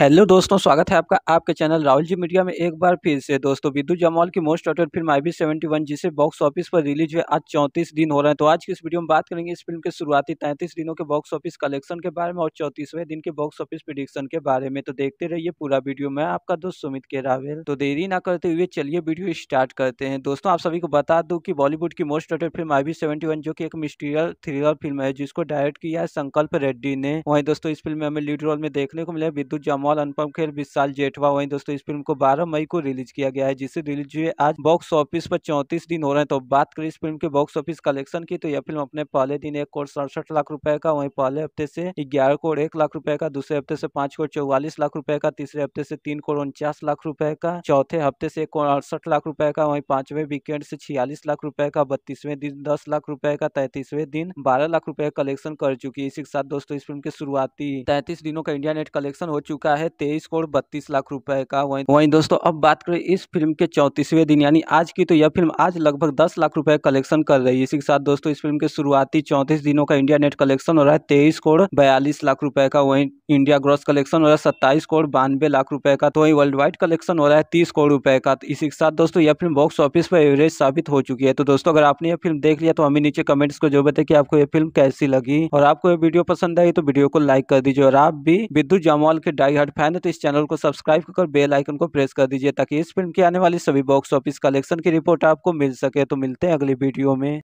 Hello दोस्तों, स्वागत है आपका, आपके चैनल राहुल जी मीडिया में एक बार फिर से। दोस्तों, विद्युत जमाल की most awaited film I B seventy one, जिसे बॉक्स ऑफ़िस पर रिलीज़ हुए आज चौंतीस दिन हो रहे हैं। तो आज की इस वीडियो में बात करेंगे इस फ़िल्म के शुरुआती तैंतीस दिनों के बॉक्स ऑफ़िस कलेक्शन के बारे में और चौतीसवें दिन के बॉक्स ऑफ़िस प्रिडिक्शन के बारे में। तो देखते रहिए पूरा वीडियो। में आपका दोस्त सुमित के रावेल। तो देरी ना करते हुए चलिए वीडियो स्टार्ट करते हैं। दोस्तों, आप सभी को बता दू की बॉलीवुड की most awaited film I B seventy one, जो की एक मिस्टीरियल थ्रिलर फ़िल्म है, जिसको डायरेक्ट किया है संकल्प रेड्डी ने। वही दोस्तों, इस फ़िल्म में हमें लीड रोल में देखने को मिले विद्युत जमाल अनुपम खेल साल जेठवा, वहीं दोस्तों इस फ़िल्म को 12 मई को रिलीज़ किया गया है, जिसे रिलीज़ हुए आज बॉक्स ऑफ़िस पर चौंतीस दिन हो रहे हैं। तो बात करें इस फ़िल्म के बॉक्स ऑफ़िस कलेक्शन की तो यह फ़िल्म अपने पहले दिन एक करोड़ सड़सठ लाख रुपए का, वहीं पहले हफ़्ते से ग्यारह करोड़ एक लाख रुपए का, दूसरे हफ़्ते से पाँच करोड़ चौवालीस लाख रुपए का, तीसरे हफ़्ते से तीन करोड़ उनचास लाख रुपए का, चौथे हफ़्ते से एक करोड़ अड़सठ लाख रुपए का, वहीं पाँचवें वीकेंड से छियालीस लाख रुपए का, बत्तीसवें दिन दस लाख रुपए का, तैतीसवें दिन बारह लाख रुपए कलेक्शन कर चुकी है। इसी के साथ दोस्तों इस फ़िल्म के शुरुआती तैतीस दिनों का इंडिया नेट कलेक्शन हो चुका है, तेईस करोड़ बत्तीस लाख रुपए रुपए का। वहीं वहीं दोस्तों, अब बात करें इस फ़िल्म के चौंतीसवें दिन, यानी आज की तो यह फ़िल्म आज लगभग दस लाख रुपए कलेक्शन कर रही है। इसी के साथ दोस्तों, इस फ़िल्म के शुरुआती चौंतीस दिनों का इंडिया नेट कलेक्शन हो रहा है, तेईस करोड़ बयालीस लाख रुपए का। वहीं, इंडिया ग्रॉस कलेक्शन हो रहा है, सत्ताईस करोड़ बानवे लाख रुपए का। तो वहीं, वर्ल्ड वाइड कलेक्शन हो रहा है, तीस करोड़ रुपए का। तो इसी के साथ दोस्तों, यह फ़िल्म बॉक्स ऑफ़िस पर एवरेज साबित हो चुकी है। तो दोस्तों, अगर आपने यह फ़िल्म देख लिया तो हमें नीचे कमेंट्स को जो बताए कि आपको यह फ़िल्म कैसी लगी। और आपको यह वीडियो पसंद आई तो वीडियो को लाइक कर दीजिए। और आप भी विद्युत जामवाल के डाई हार्ट फ़ैन है तो इस चैनल को सब्सक्राइब कर बेल आइकन को प्रेस कर दीजिए, ताकि इस फ़िल्म की आने वाली सभी बॉक्स ऑफ़िस कलेक्शन की रिपोर्ट आपको मिल सके। तो मिलते हैं अगली वीडियो में।